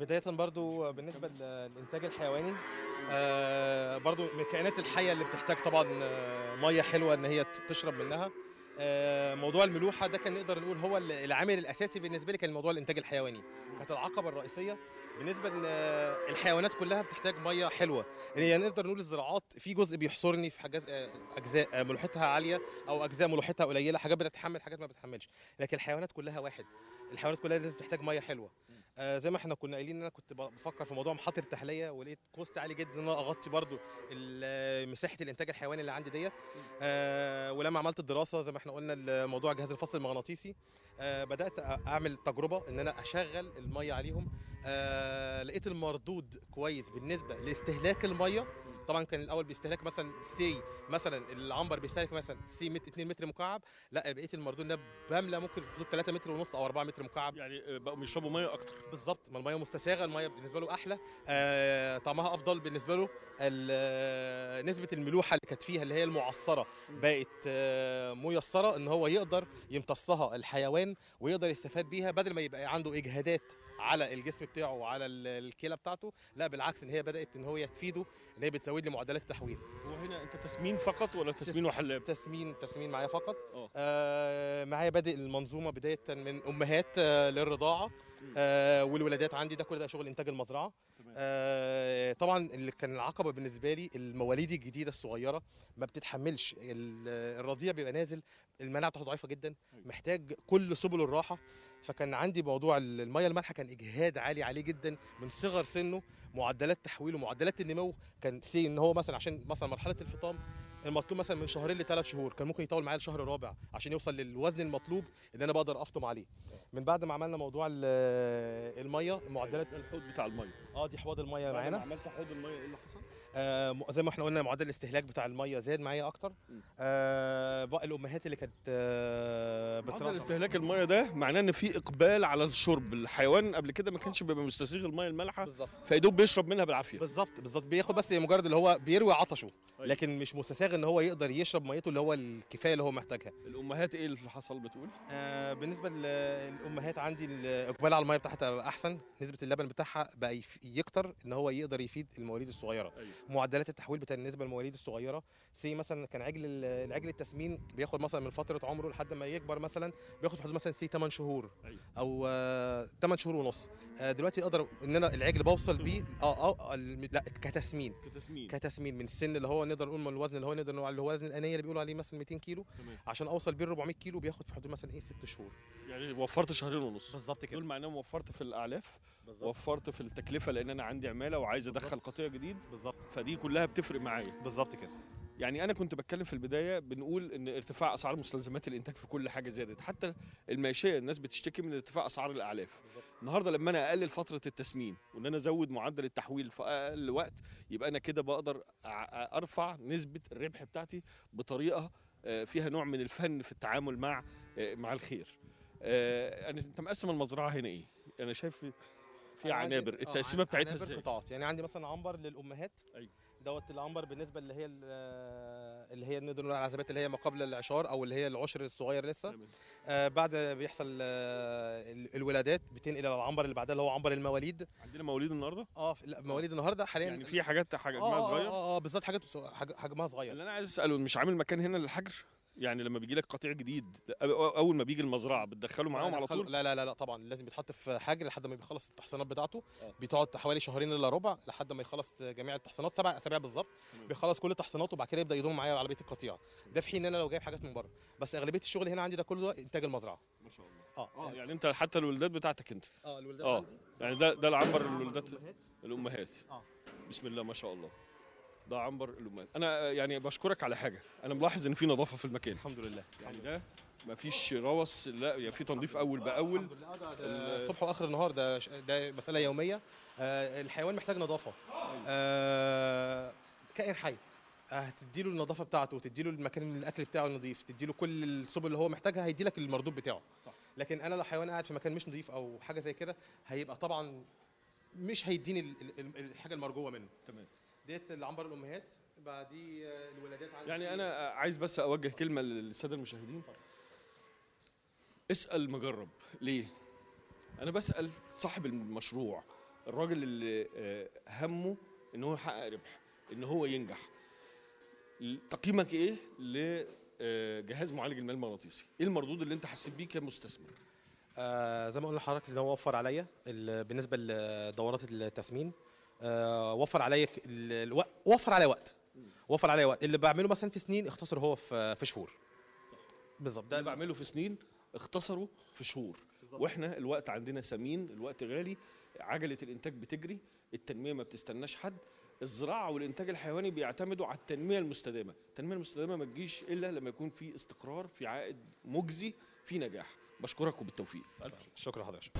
بداية برضو بالنسبة للإنتاج الحيواني آه، برضو من الكائنات الحية اللي بتحتاج طبعا آه، مية حلوة إن هي تشرب منها. آه، موضوع الملوحة ده كان نقدر نقول هو العامل الأساسي بالنسبة لي كان موضوع الإنتاج الحيواني. كانت العقبة الرئيسية. بالنسبة إن الحيوانات كلها بتحتاج مية حلوة. يعني نقدر نقول الزراعات في جزء بيحصرني في حاجات أجزاء ملوحتها عالية أو أجزاء ملوحتها قليلة حاجات بتتحمل حاجات ما بتتحملش. لكن الحيوانات كلها واحد. الحيوانات كلها لازم تحتاج مية حلوة. آه زي ما إحنا كنا قايلين إن أنا كنت بفكر في موضوع محطه التحلية ولقيت cost عالي جدا إن أنا أغطي برضو ال- مساحة الإنتاج الحيواني اللي عندي ديت. آه ولما عملت الدراسة زي ما إحنا قلنا موضوع جهاز الفصل المغناطيسي آه بدأت أعمل تجربة إن أنا أشغل المية عليهم. آه لقيت المردود كويس بالنسبة لاستهلاك المية طبعا كان الأول بيستهلك مثلا سي مثلا العنبر بيستهلك مثلا سي 2 متر مكعب. لا بقيت المردود ده بملى ممكن في حدود 3 متر ونص أو 4 متر مكعب. يعني بقوا بيشربوا مية أكتر. بالظبط ما المية مستساغة المية بالنسبة له أحلى. آه طعمها أفضل بالنسبة له. آه، نسبة الملوحة اللي كانت فيها اللي هي المعصرة بقت آه ميسرة إن هو يقدر يمتصها الحيوان ويقدر يستفاد بيها بدل ما يبقى عنده إجهادات على الجسم بتاعه وعلى ال- الكلى بتاعته لا بالعكس إن هي بدأت إن هو تفيده إن هي بتزود لي معدلات التحويل هو هنا أنت تسمين فقط ولا تسمين وحلاب؟ تسمين تسمين معايا فقط. آه. آه معايا بادئ المنظومة بداية من أمهات آه للرضاعة. آه والولادات عندي ده كل ده شغل إنتاج المزرعة. آه طبعا اللي كان العقبة بالنسبة لي المواليد الجديدة الصغيرة ما بتتحملش. ال- الرضيع بيبقى نازل المناعة بتاعته ضعيفة جدا أيوة. محتاج كل سبل الراحة. فكان عندي موضوع ال- المية المالحة كان إجهاد عالي عليه جدا من صغر سنه معدلات تحويله معدلات النمو كان سي إن هو مثلا عشان مثلا مرحلة الفطام المطلوب مثلا من شهرين لثلاث شهور كان ممكن يطول معايا لشهر رابع عشان يوصل للوزن المطلوب اللي أنا بقدر أفطم عليه. من بعد ما عملنا موضوع ال- المية معدلات ده الحوض بتاع المية. آه دي حوض المية معانا. عملت حوض المية إيه اللي حصل؟ آه زي ما إحنا قلنا معدل الاستهلاك بتاع المية زاد معايا أكتر. آه بقى الأمهات اللي كانت آه معدل استهلاك المية ده معناه إن في إقبال على الشرب. الحيوان قبل كده ما كانش بيبقى مستسيغ المية المالحة بالظبط. فيدوب بيشرب منها بالعافية. بالظبط بالظبط. بياخد بس مجرد اللي هو بيروي عطشه أيوة. لكن مش مستساغ ان هو يقدر يشرب ميته اللي هو الكفاية اللي هو محتاجها. الأمهات إيه اللي حصل بتقول؟ آه بالنسبة للامهات عندي الاقبال على المية بتاعتها بقى أحسن. نسبة اللبن بتاعها بقى يكتر إن هو يقدر يفيد المواليد الصغيرة. أيوه. معدلات التحويل بتاع بالنسبة للمواليد الصغيرة. سي مثلا كان عجل ال- العجل التسمين بياخد مثلا من فترة عمره لحد ما يكبر مثلا بياخد في حدود مثلا سي 8 شهور أيوه. أو آه 8 شهور ونص. آه دلوقتي أقدر إن أنا العجل بوصل بيه آه آه لا كتسمين. كتسمين. كتسمين من السن اللي هو نقدر نقول من الوزن اللي هو نقول عليه اللي هو وزن الأنية اللي بيقولوا عليه مثلا 200 كيلو تمام. عشان أوصل بيه 400 كيلو بياخد في حدود مثلا إيه 6 شهور. يعني وفرت شهرين ونص. بالظبط دول كده معناهم وفرت في الأعلاف بالظبط. وفرت في التكلفة لأن أنا عندي عمالة وعايز أدخل. قطيع جديد. بالظبط. فدي كلها بتفرق معايا. بالظبط كده. يعني أنا كنت بتكلم في البداية بنقول إن ارتفاع أسعار مستلزمات الإنتاج في كل حاجة زادت حتى الماشيه الناس بتشتكي من ارتفاع أسعار الأعلاف. النهارده لما أنا أقلل فترة التسمين وإن أنا أزود معدل التحويل في أقل وقت يبقى أنا كده بقدر أرفع نسبة الربح بتاعتي بطريقة آه، فيها نوع من الفن في التعامل مع آه، مع الخير. آه، يعني أنت مقسم المزرعة هنا إيه؟ أنا شايف في- عنابر. آه، التقسيمه عن- بتاعتها إزاي؟ قطاعات. يعني عندي مثلا عنبر للأمهات. أيوة. دوت العنبر بالنسبة اللي هي ال- اللي هي نقدر نقول العزبات اللي هي ما قبل العشار أو اللي هي العشر الصغير لسه. آه بعد بيحصل آه ال- الولادات بتنقل إلى العنبر اللي بعدها اللي هو عنبر المواليد. عندنا مواليد النهارده؟ آه لا مواليد النهارده حاليا. يعني في حاجات آه، حجمها آه، صغير؟ آه آه بالظبط حاجات حجمها صغير. اللي أنا عايز أسأله مش عامل مكان هنا للحجر؟ يعني لما بيجي لك قطيع جديد أول ما بيجي المزرعة بتدخله معاهم على طول؟ لا لا لا لا طبعا لازم يتحط في حاجة لحد ما بيخلص التحصينات بتاعته. آه. بتقعد حوالي شهرين إلا ربع لحد ما يخلص جميع التحصينات سبع أسابيع بالظبط. بيخلص كل تحصيناته وبعد كده يبدأ يضم معايا على بيت القطيع. ده في حين إن أنا لو جايب حاجات من بره. بس أغلبية الشغل هنا عندي ده كله ده إنتاج المزرعة. ما شاء الله. آه. آه يعني أنت حتى الولدات بتاعتك أنت. آه الولدات آه. يعني ده ده العنبر الولدات. الأمهات. الأمهات. آه. بسم الله ما شاء الله. ده عنبر الامهات أنا يعني بشكرك على حاجة. أنا ملاحظ إن في نظافة في المكان. الحمد لله. يعني ده ما فيش روس لا يعني في تنظيف أول بأول. الحمد لله. ده- ده الصبح وآخر النهار ده ده مسألة يومية. آه الحيوان محتاج نظافة. آه كائن حي. آه، هتديله النظافة بتاعته وتديله المكان الأكل بتاعه نظيف تديله كل السبل اللي هو محتاجها هيدي لك المردود بتاعه. صح. لكن أنا لو حيوان قاعد في مكان مش نظيف أو حاجة زي كده هيبقى طبعا مش هيديني ال- ال- ال- الحاجة المرجوة منه. تمام. ديت العنبر الأمهات. بعديه آه، الولادات عندي. يعني أنا عايز بس أوجه كلمة للساده المشاهدين. اسأل مجرب. ليه؟ أنا بسأل صاحب المشروع الراجل اللي آه، همه إن هو يحقق ربح إن هو ينجح. تقييمك إيه لجهاز معالج المال المغناطيسي؟ إيه المردود اللي أنت حسيت بيه كمستثمر؟ آه زي ما قلنا لحضرتك إن هو وفر عليا ال- بالنسبة لدورات التسمين آه وفر عليا ك- ال- الوق- وفر عليا وقت. وفر عليا وقت. اللي بعمله مثلا في سنين اختصر هو في في شهور. بالظبط. ده ده بعمله في سنين اختصروا في شهور. وإحنا الوقت عندنا ثمين الوقت غالي عجلة الإنتاج بتجري التنمية ما بتستناش حد الزراعة والإنتاج الحيواني بيعتمدوا على التنمية المستدامة. التنمية المستدامة ما تجيش إلا لما يكون في استقرار في عائد مجزي في نجاح. بشكرك وبالتوفيق شكرا حضرتك.